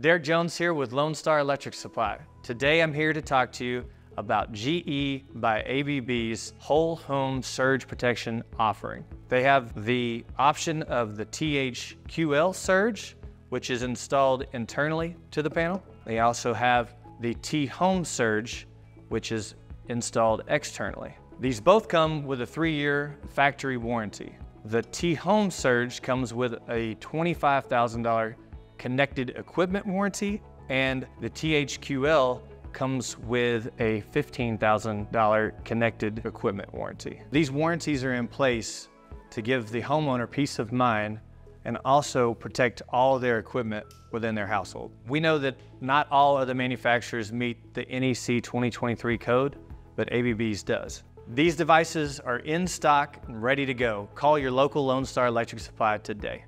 Derek Jones here with Lonestar Electric Supply. Today I'm here to talk to you about GE by ABB's whole home surge protection offering. They have the option of the THQL surge, which is installed internally to the panel. They also have the T-Home surge, which is installed externally. These both come with a three-year factory warranty. The T-Home surge comes with a $25,000 connected equipment warranty, and the THQL comes with a $15,000 connected equipment warranty. These warranties are in place to give the homeowner peace of mind and also protect all their equipment within their household. We know that not all of the manufacturers meet the NEC 2023 code, but ABB's does. These devices are in stock and ready to go. Call your local Lonestar Electric Supply today.